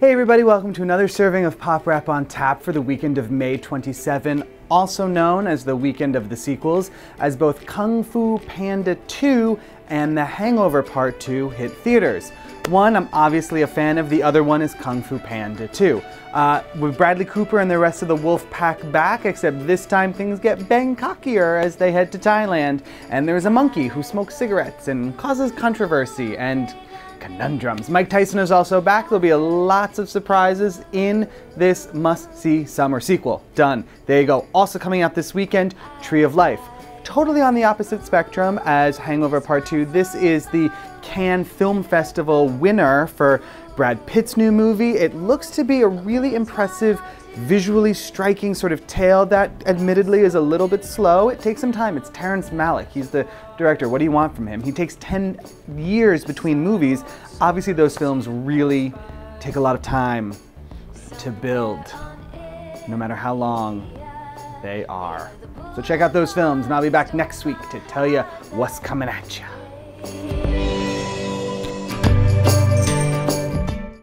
Hey everybody, welcome to another serving of PopWrap on Tap for the weekend of May 27, also known as the weekend of the sequels, as both Kung Fu Panda 2 and The Hangover Part 2 hit theaters. One I'm obviously a fan of, the other one is Kung Fu Panda 2. Uh, with Bradley Cooper and the rest of the Wolf Pack back, except this time things get Bangkokier as they head to Thailand, and there's a monkey who smokes cigarettes and causes controversy and conundrums. Mike Tyson is also back. There'll be lots of surprises in this must-see summer sequel. Done. There you go. Also coming out this weekend, Tree of Life. Totally on the opposite spectrum as Hangover Part 2. This is the Cannes Film Festival winner for Brad Pitt's new movie. It looks to be a really impressive visually striking sort of tale that admittedly is a little bit slow. It takes some time. It's Terrence Malick. He's the director. What do you want from him? He takes 10 years between movies. Obviously those films really take a lot of time to build, no matter how long they are. So check out those films, and I'll be back next week to tell you what's coming at you.